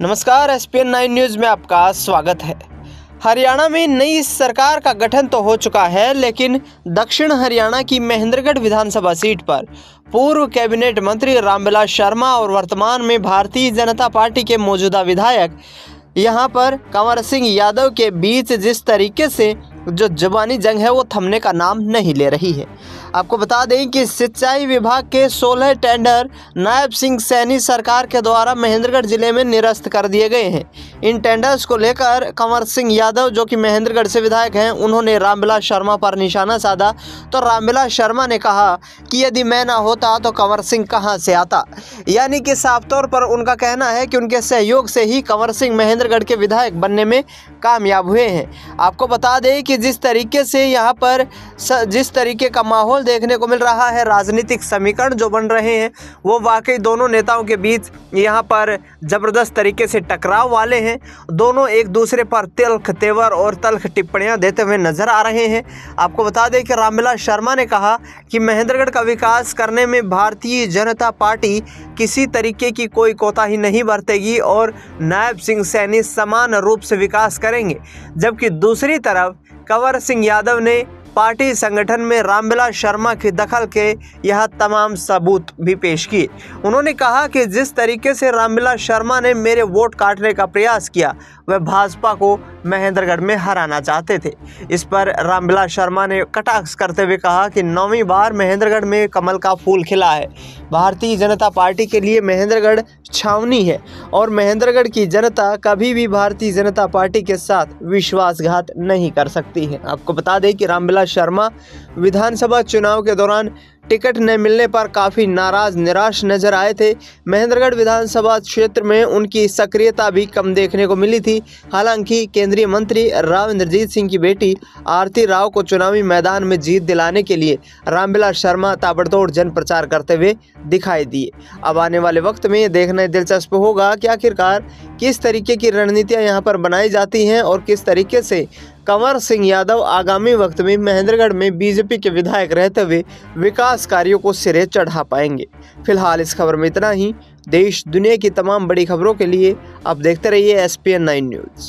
नमस्कार S P nine news में आपका स्वागत है। हरियाणा में नई सरकार का गठन तो हो चुका है, लेकिन दक्षिण हरियाणा की महेंद्रगढ़ विधानसभा सीट पर पूर्व कैबिनेट मंत्री रामविलास शर्मा और वर्तमान में भारतीय जनता पार्टी के मौजूदा विधायक यहाँ पर कंवर सिंह यादव के बीच जिस तरीके से जो जबानी जंग है, वो थमने का नाम नहीं ले रही है। आपको बता दें कि सिंचाई विभाग के 16 टेंडर नायब सिंह सैनी सरकार के द्वारा महेंद्रगढ़ ज़िले में निरस्त कर दिए गए हैं। इन टेंडर्स को लेकर कंवर सिंह यादव, जो कि महेंद्रगढ़ से विधायक हैं, उन्होंने रामविलास शर्मा पर निशाना साधा। तो रामविलास शर्मा ने कहा कि यदि मैं ना होता तो कंवर सिंह कहाँ से आता? यानी कि साफ़ तौर पर उनका कहना है कि उनके सहयोग से ही कंवर सिंह महेंद्रगढ़ के विधायक बनने में कामयाब हुए हैं। आपको बता दें कि जिस तरीके से यहाँ पर जिस तरीके का माहौल देखने को मिल रहा है, राजनीतिक समीकरण जो बन रहे हैं, वो वाकई दोनों नेताओं के बीच यहाँ पर ज़बरदस्त तरीके से टकराव वाले हैं। दोनों एक दूसरे पर तिलख तेवर और तल्ख टिप्पणियाँ देते हुए नज़र आ रहे हैं। आपको बता दें कि रामविलास शर्मा ने कहा कि महेंद्रगढ़ का विकास करने में भारतीय जनता पार्टी किसी तरीके की कोई कोताही नहीं बरतेगी और नायब सिंह सैनी समान रूप से विकास करेंगे, जबकि दूसरी तरफ़ कंवर सिंह यादव ने पार्टी संगठन में रामविलास शर्मा की दखल के यह तमाम सबूत भी पेश किए। उन्होंने कहा कि जिस तरीके से रामविलास शर्मा ने मेरे वोट काटने का प्रयास किया, वह भाजपा को महेंद्रगढ़ में हराना चाहते थे। इस पर रामविलास शर्मा ने कटाक्ष करते हुए कहा कि नौवीं बार महेंद्रगढ़ में कमल का फूल खिला है। भारतीय जनता पार्टी के लिए महेंद्रगढ़ छावनी है और महेंद्रगढ़ की जनता कभी भी भारतीय जनता पार्टी के साथ विश्वासघात नहीं कर सकती है। आपको बता दें कि शर्मा। विधानसभा चुनाव के दौरान टिकट न मिलने पर काफ़ी नाराज़, निराश नज़र आए थे। महेंद्रगढ़ विधानसभा क्षेत्र में उनकी सक्रियता भी कम देखने को मिली थी। हालाँकि केंद्रीय मंत्री राव इंद्रजीत सिंह की बेटी आरती राव को चुनावी मैदान में जीत दिलाने के लिए रामविलास शर्मा ताबड़तोड़ जन प्रचार करते हुए दिखाई दिए। अब आने वाले वक्त में देखना दिलचस्प होगा कि आखिरकार किस तरीके की रणनीतियाँ यहाँ पर बनाई जाती हैं और किस तरीके से कंवर सिंह यादव आगामी वक्त में महेंद्रगढ़ में बीजेपी के विधायक रहते हुए विकास कार्यों को सिरे चढ़ा पाएँगे। फ़िलहाल इस खबर में इतना ही। देश, दुनिया की तमाम बड़ी खबरों के लिए आप देखते रहिए एस पी न्यूज़